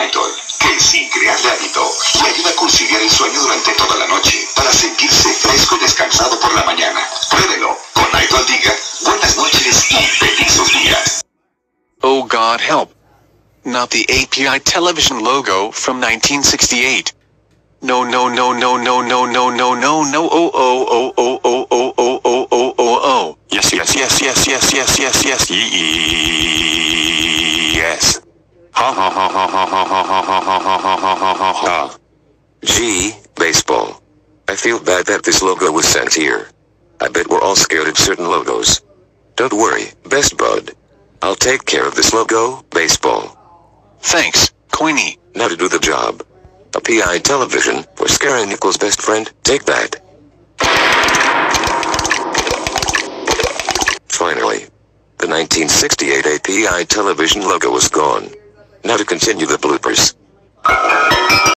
Nighton, que sin crearle hábito, le ayuda a conciliar el sueño durante toda la noche para sentirse fresco y descansado por la mañana. Pruébelo con Nighton Diga. Buenas noches y felices días. Oh God help. Not the API television logo from 1968. No no no no no no no no no no oh oh oh oh oh oh oh oh oh oh oh. Yes yes yes yes yes yes yes yes yes. Ha. Gee, baseball. I feel bad that this logo was sent here. I bet we're all scared of certain logos. Don't worry, best bud. I'll take care of this logo, baseball. Thanks, Coiny. Now to do the job. A PI television for Scary Nichols' best friend, take that. Finally, the 1968 API television logo was gone. Now to continue the bloopers.